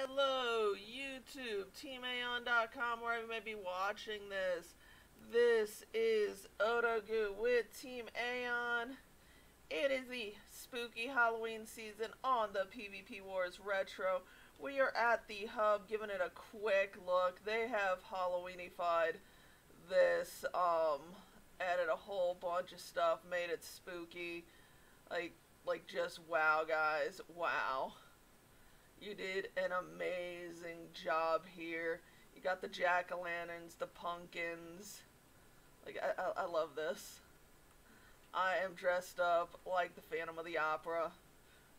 Hello, YouTube, TeamAONN.com, where you may be watching this. This is Odogoo with Team AONN. It is the spooky Halloween season on the PvP Wars Retro. We are at the hub giving it a quick look. They have Halloweenified this, um, added a whole bunch of stuff, made it spooky. Like, like just wow, guys, wow. You did an amazing job here. You got the jack-o'-lanterns, the pumpkins. Like, I, I, I love this. I am dressed up like the Phantom of the Opera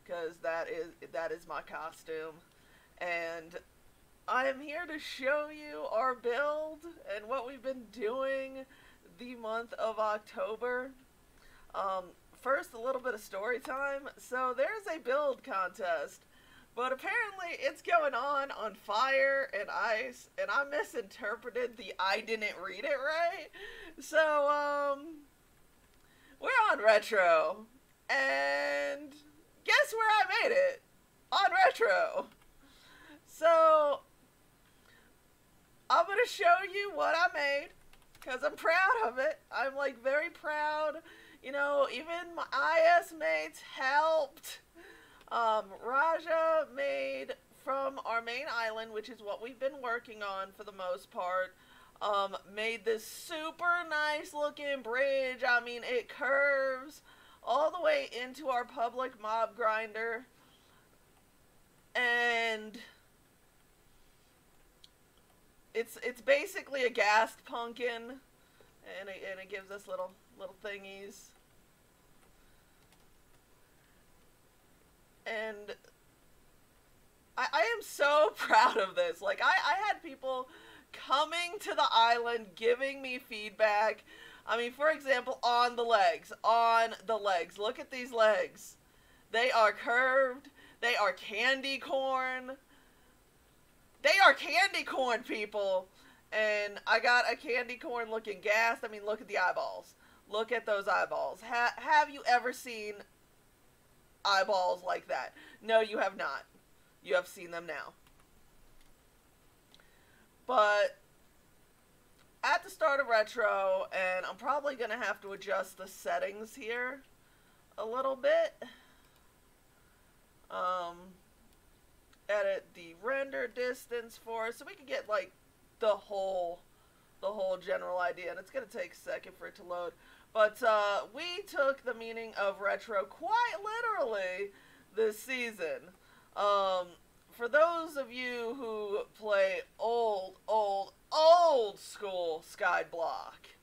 because that is that is my costume, and I am here to show you our build and what we've been doing the month of October. Um, first, a little bit of story time. So there's a build contest, but apparently it's going on on fire and ice, and I misinterpreted the I didn't read it right. So um we're on retro, and guess where I made it? On retro. So, I'm to show you what I made, because I'm proud of it. I'm, like, very proud. You know, even my IS mates helped. Um, Raja made from our main island, which is what we've been working on for the most part, um, made this super nice looking bridge. I mean, it curves all the way into our public mob grinder. And it's it's basically a ghast pumpkin and it, and it gives us little little thingies. And I, I am so proud of this. Like I, I had people coming to the island, giving me feedback. I mean, for example, on the legs, on the legs. Look at these legs. They are curved. They are candy corn. They are candy corn, people. And I got a candy corn looking ghast. I mean, look at the eyeballs. Look at those eyeballs. Ha have you ever seen eyeballs like that? No, you have not. You have seen them now. But at the start of retro, and I'm probably going to have to adjust the settings here a little bit. Um, edit the render distance for so we can get like the whole whole general idea and it's going to take a second for it to load but uh, we took the meaning of retro quite literally this season um, for those of you who play old, old, old school Skyblock,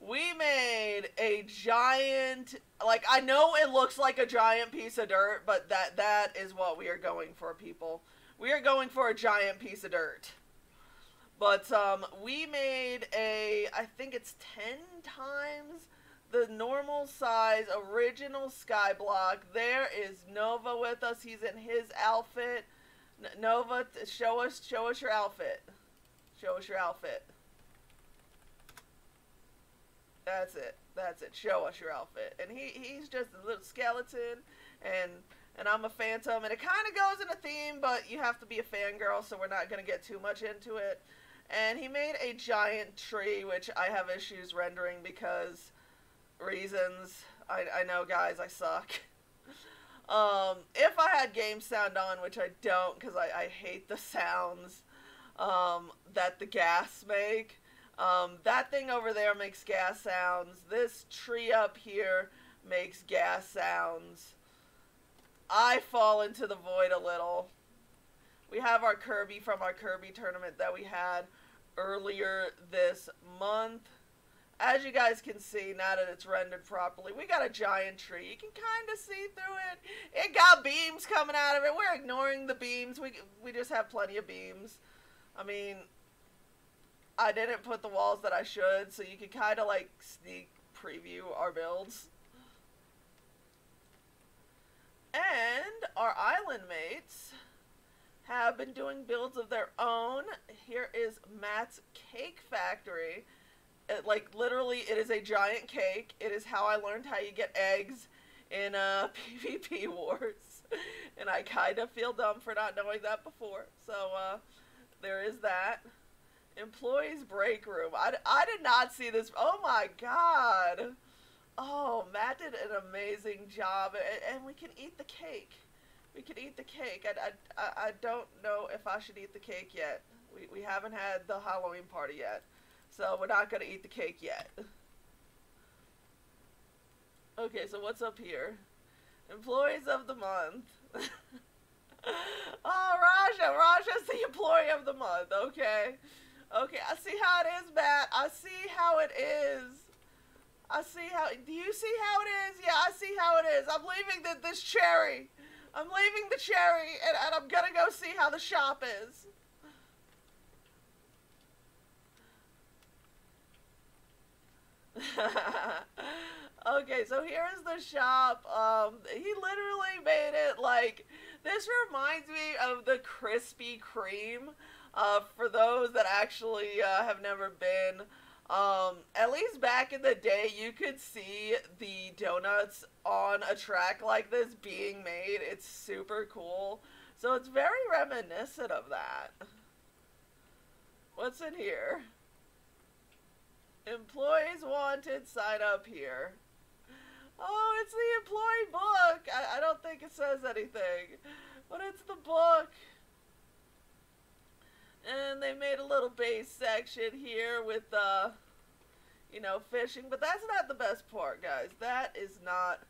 we made a giant, like, I know it looks like a giant piece of dirt, but that that is what we are going for, people. We are going for a giant piece of dirt. But um, we made a, I think it's 10 times the normal size original Skyblock. There is Nova with us. He's in his outfit. Nova, show us, show us your outfit. Show us your outfit. That's it. That's it. Show us your outfit. And he he's just a little skeleton, and and I'm a phantom, and it kind of goes in a theme, but you have to be a fangirl, so we're not gonna get too much into it. And he made a giant tree, which I have issues rendering because reasons. I I know, guys, I suck. Um, if I had game sound on, which I don't because I, I hate the sounds um, that the ghast make, um, that thing over there makes ghast sounds. This tree up here makes ghast sounds. I fall into the void a little. We have our Kirby from our Kirby tournament that we had earlier this month as you guys can see, now that it's rendered properly, we got a giant tree. You can kind of see through it. It got beams coming out of it. We're ignoring the beams. We, we just have plenty of beams. I mean, I didn't put the walls that I should, so you can kind of like sneak preview our builds. And our island mates have been doing builds of their own. Here is Matt's Cake Factory. It, like literally, it is a giant cake. It is how I learned how you get eggs in uh, PvP wars, and I kind of feel dumb for not knowing that before. So uh, there is that. Employees break room. I, I did not see this. Oh my god. Oh, Matt did an amazing job, and, and we can eat the cake. We can eat the cake. I, I, I don't know if I should eat the cake yet. We, we haven't had the Halloween party yet, so we're not going to eat the cake yet. Okay, so what's up here? Employees of the month. oh, Raja. Raja's the employee of the month. Okay. Okay, I see how it is, Matt. I see how it is. I see how. Do you see how it is? Yeah, I see how it is. I'm leaving the, this cherry. I'm leaving the cherry, and, and I'm gonna go see how the shop is. okay, so here's the shop. Um, he literally made it like this reminds me of the Krispy Kreme. Uh, for those that actually uh, have never been, um, at least back in the day, you could see the donuts on a track like this being made. It's super cool. So it's very reminiscent of that. What's in here? Employees wanted, sign up here. Oh, it's the employee book. I, I don't think it says anything, but it's the book. And they made a little base section here with, uh, you know, fishing. But that's not the best part, guys. That is not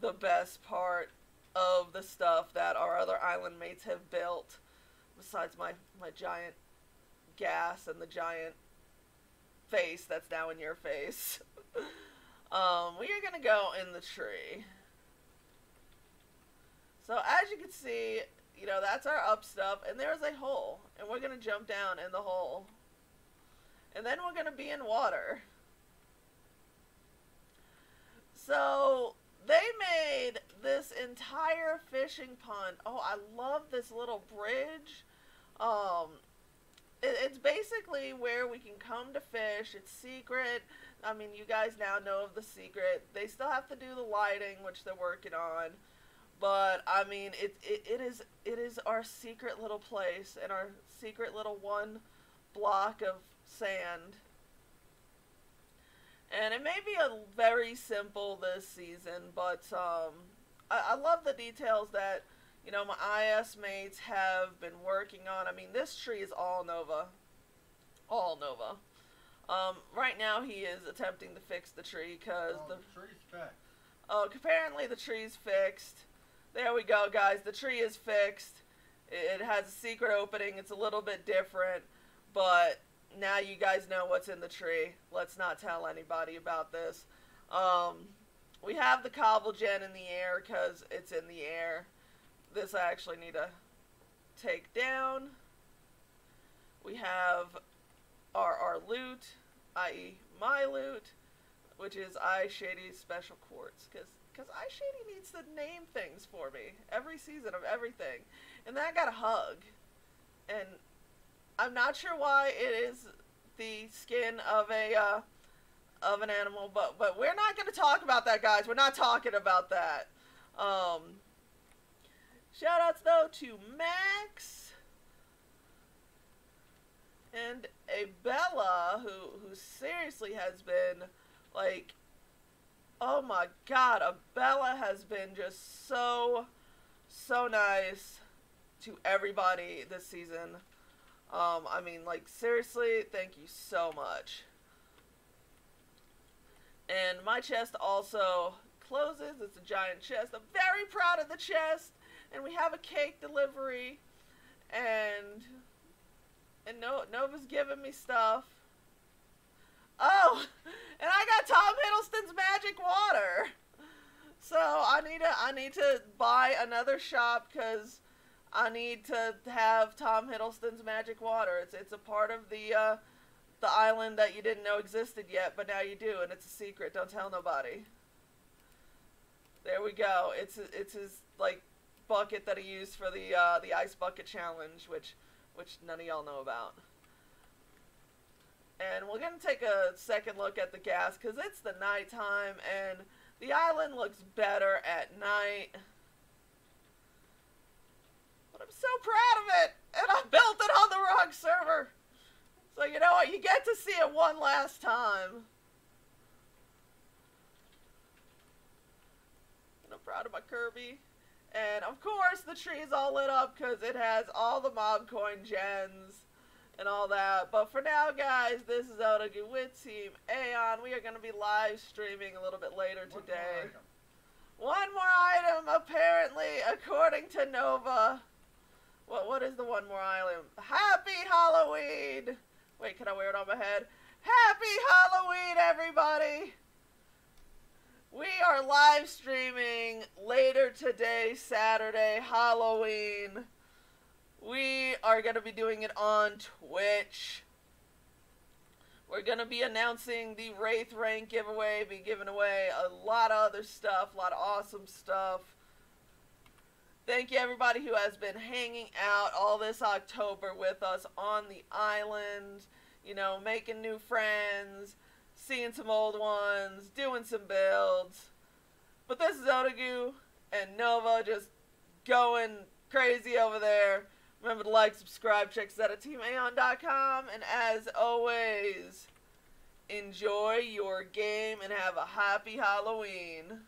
the best part of the stuff that our other island mates have built. Besides my, my giant ghast and the giant face that's now in your face. um, we are going to go in the tree. So as you can see, you know, that's our up stuff, and there's a hole, and we're going to jump down in the hole. And then we're going to be in water. So, they made this entire fishing pond. Oh, I love this little bridge. Um, it, it's basically where we can come to fish. It's secret. I mean, you guys now know of the secret. They still have to do the lighting, which they're working on. But I mean, it, it, it is it is our secret little place and our secret little one block of sand. And it may be a very simple this season, but um, I, I love the details that you know my IS mates have been working on. I mean, this tree is all Nova, all Nova. Um, right now he is attempting to fix the tree because oh, the, the tree's fixed. Oh, apparently the tree's fixed. There we go, guys. The tree is fixed. It has a secret opening. It's a little bit different, but now you guys know what's in the tree. Let's not tell anybody about this. Um, we have the cobble gen in the air because it's in the air. This I actually need to take down. We have our, our loot, i.e. my loot, which is Eye shady special quartz. Because because Eye Shady needs to name things for me every season of everything. And then I got a hug. And I'm not sure why it is the skin of a uh, of an animal, but but we're not going to talk about that, guys. We're not talking about that. Um, shout outs though to Max and a Bella who who seriously has been like oh my god, Abella has been just so, so nice to everybody this season. Um, I mean, like, seriously, thank you so much. And my chest also closes. It's a giant chest. I'm very proud of the chest. And we have a cake delivery. And, and no, Nova's giving me stuff. Oh, and I got Tom Hiddleston's magic water. So I need to I need to buy another shop because I need to have Tom Hiddleston's magic water. It's it's a part of the uh, the island that you didn't know existed yet, but now you do, and it's a secret. Don't tell nobody. There we go. It's it's his like bucket that he used for the uh, the ice bucket challenge, which which none of y'all know about. And we're going to take a second look at the ghast because it's the nighttime and The island looks better at night. But I'm so proud of it. And I built it on the wrong server. So you know what? You get to see it one last time. And I'm proud of my Kirby. And of course the tree is all lit up because it has all the mob coin gens and all that. But for now, guys, this is Odogoo with Team AONN. We are going to be live streaming a little bit later One today. more One more item, apparently, according to Nova. What what is the one more item? Happy Halloween! Wait, can I wear it on my head? Happy Halloween, everybody! We are live streaming later today, Saturday, Halloween. We are going to be doing it on Twitch. We're going to be announcing the Wraith Rank giveaway, be giving away a lot of other stuff, a lot of awesome stuff. Thank you, everybody who has been hanging out all this October with us on the island, you know, making new friends, seeing some old ones, doing some builds. But this is Odogoo and Nova just going crazy over there. Remember to like, subscribe, check us out at teamaonn.com, and as always, enjoy your game and have a happy Halloween.